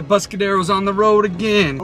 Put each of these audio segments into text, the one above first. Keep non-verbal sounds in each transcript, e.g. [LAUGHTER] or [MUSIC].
right, Buscadero's on the road again.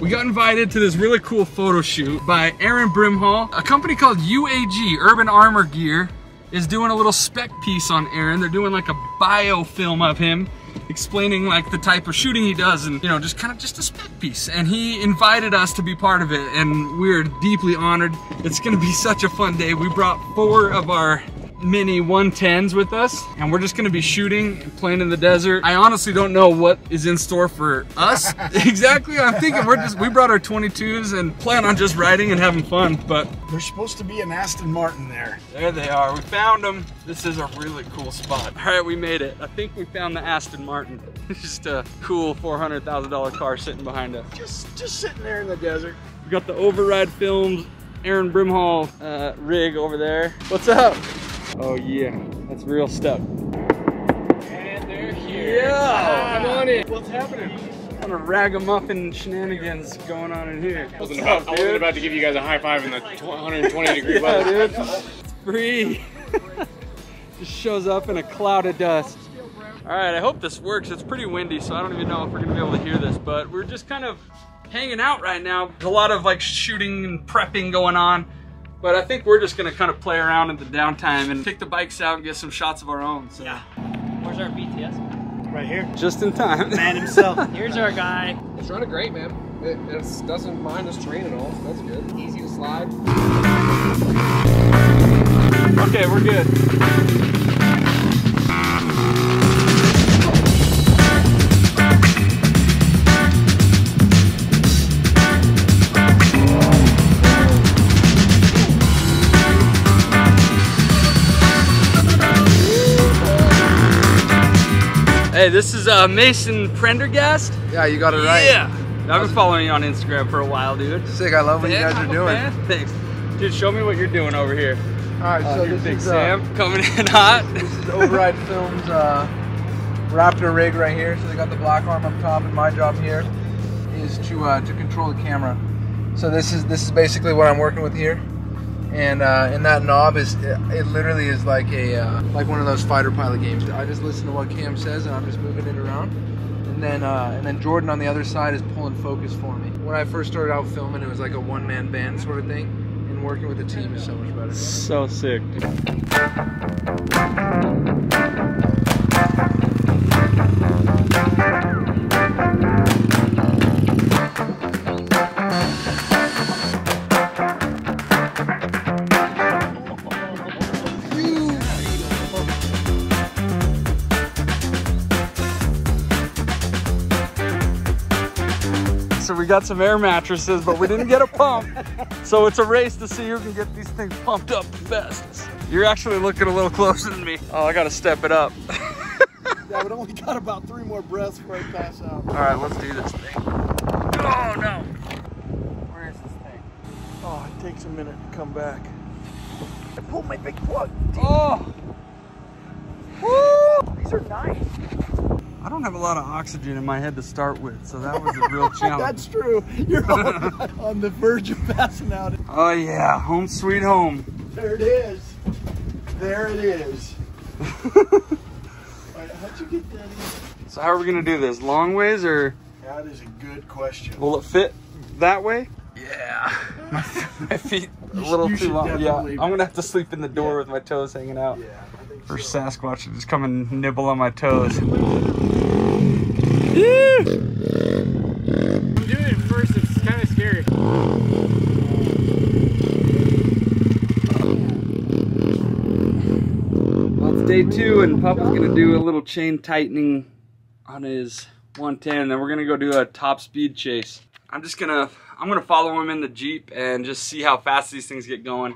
We got invited to this really cool photo shoot by Aaron Brimhall. A company called UAG, Urban Armor Gear, is doing a little spec piece on Aaron. They're doing like a biofilm of him explaining like the type of shooting he does and you know just kind of just a spec piece and he invited us to be part of it and we're deeply honored it's gonna be such a fun day we brought four of our mini 110s with us and we're just gonna be shooting and playing in the desert. I honestly don't know what is in store for us [LAUGHS] exactly. I'm thinking we're just, we brought our 22s and plan on just riding and having fun, but. There's supposed to be an Aston Martin there. There they are, we found them. This is a really cool spot. All right, we made it. I think we found the Aston Martin. It's [LAUGHS] just a cool $400,000 car sitting behind us. Just, just sitting there in the desert. We got the Override Films Aaron Brimhall uh, rig over there. What's up? Oh yeah, that's real stuff. And they're here. Yeah, come on in. What's happening? What a ragamuffin shenanigans going on in here. I wasn't, about, I wasn't about to give you guys a high five in the 120 degree [LAUGHS] yeah, weather. dude. It's free. [LAUGHS] Just shows up in a cloud of dust. All right, I hope this works. It's pretty windy, so I don't even know if we're gonna be able to hear this, but we're just kind of hanging out right now. There's a lot of like shooting and prepping going on. But I think we're just gonna kind of play around in the downtime and take the bikes out and get some shots of our own. So. Yeah. Where's our BTS? Right here. Just in time. [LAUGHS] Man himself. Here's our guy. It's running great, man. It it's, doesn't mind us terrain at all, so that's good. Easy to slide. Okay, we're good. Hey, this is uh, Mason Prendergast. Yeah, you got it right. Yeah. I've been following you on Instagram for a while, dude. Sick. I love what you guys are doing. fan. Thanks. Dude, show me what you're doing over here. All right, Uh, so your this Big is uh, Sam coming in [LAUGHS] hot. this is Override Films uh, Raptor rig right here. So they got the black arm up top, and my job here is to uh, to control the camera. So this is this is basically what I'm working with here, and uh, and that knob is it, it literally is like a uh, like one of those fighter pilot games. I just listen to what Cam says, and I'm just moving it around. And then, uh, and then Jordan on the other side is pulling focus for me. When I first started out filming, it was like a one-man band sort of thing, and working with a team is so much better. So sick. So we got some air mattresses, but we didn't get a pump. So it's a race to see who can get these things pumped up the best. You're actually looking a little closer than me. Oh, I gotta step it up. [LAUGHS] Yeah, but only got about three more breaths before I pass out. All right, let's do this thing. Oh no. Where is this thing? Oh, it takes a minute to come back. I pulled my big plug. Oh, These are nice. I don't have a lot of oxygen in my head to start with, so that was a real [LAUGHS] challenge. That's true. You're on, [LAUGHS] on the verge of passing out. Oh yeah, home sweet home. There it is. There it is. [LAUGHS] All right, how'd you get that in? So how are we gonna do this? Long ways or That is a good question. will it fit that way? Yeah. My, my feet a little you too long. Yeah, I'm gonna have to sleep in the door Yeah. with my toes hanging out. Yeah, I think For so. Sasquatch to just come and nibble on my toes. I'm doing it first. It's kind of scary. Well, it's day two, and Papa's gonna do a little chain tightening on his 110, and then we're gonna go do a top speed chase. I'm just gonna, I'm gonna follow him in the Jeep and just see how fast these things get going.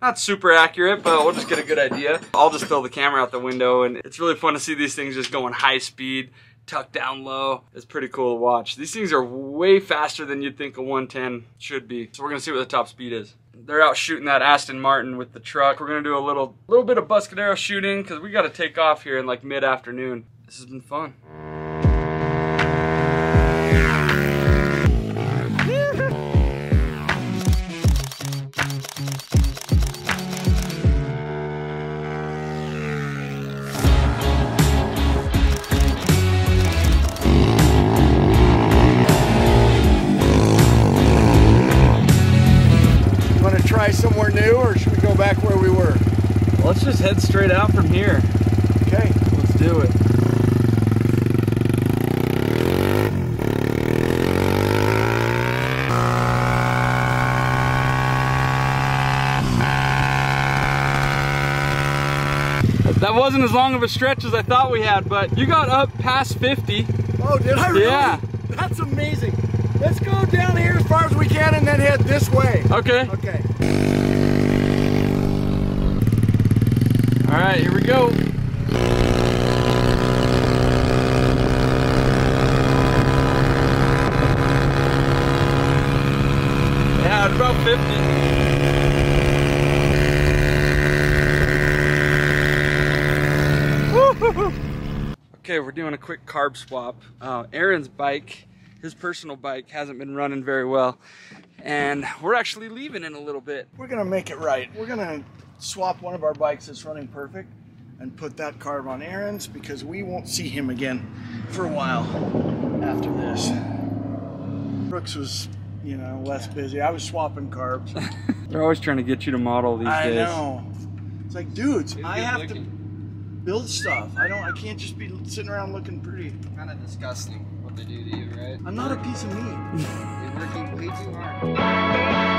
Not super accurate, but we'll just get a good idea. I'll just throw the camera out the window, and it's really fun to see these things just going high speed, tucked down low. It's pretty cool to watch. These things are way faster than you'd think a 110 should be. So we're gonna see what the top speed is. They're out shooting that Aston Martin with the truck. We're gonna do a little, little bit of Buscadero shooting because we gotta take off here in like mid-afternoon. This has been fun. Want to try somewhere new or should we go back where we were? Let's just head straight out from here. Okay. Let's do it. That wasn't as long of a stretch as I thought we had, but you got up past 50. Oh, did I really? Yeah. That's amazing. Let's go down here as far as we can and then head this way. Okay. Okay. All right, here we go. Yeah, at about 50. Woo-hoo-hoo. Okay, we're doing a quick carb swap. Uh, Aaron's bike, his personal bike, hasn't been running very well. And we're actually leaving in a little bit. We're gonna make it right. We're gonna swap one of our bikes that's running perfect and put that carb on Aaron's because we won't see him again for a while after this. Brooks was, you know, less busy. I was swapping carbs. [LAUGHS] They're always trying to get you to model these I days. know. It's like, dudes, I have looking. to build stuff. I don't. I can't just be sitting around looking pretty. Kind of disgusting they do to you, right? I'm not a piece of meat. You're working way too hard. [LAUGHS]